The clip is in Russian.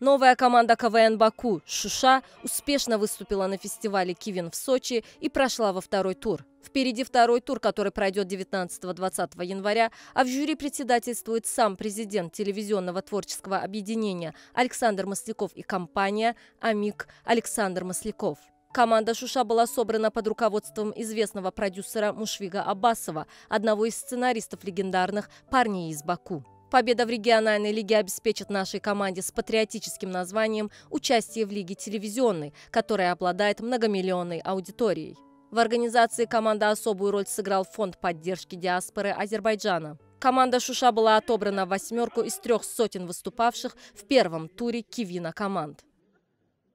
Новая команда КВН «Баку» «Шуша» успешно выступила на фестивале «Кивин» в Сочи и прошла во второй тур. Впереди второй тур, который пройдет 19-20 января, а в жюри председательствует сам президент телевизионного творческого объединения Александр Масляков и компания «Амик» Александр Масляков. Команда «Шуша» была собрана под руководством известного продюсера Мушвига Аббасова, одного из сценаристов легендарных «Парней из Баку». Победа в региональной лиге обеспечит нашей команде с патриотическим названием участие в лиге телевизионной, которая обладает многомиллионной аудиторией. В организации команды особую роль сыграл фонд поддержки диаспоры Азербайджана. Команда «Шуша» была отобрана в восьмерку из трех сотен выступавших в первом туре «Кивина» команд.